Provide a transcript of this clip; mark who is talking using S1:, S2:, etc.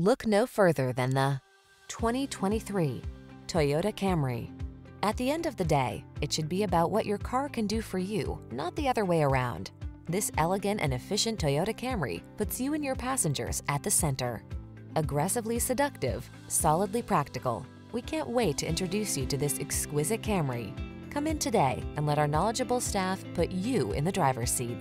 S1: Look no further than the 2023 Toyota Camry. At the end of the day, it should be about what your car can do for you, not the other way around. This elegant and efficient Toyota Camry puts you and your passengers at the center. Aggressively seductive, solidly practical. We can't wait to introduce you to this exquisite Camry. Come in today and let our knowledgeable staff put you in the driver's seat.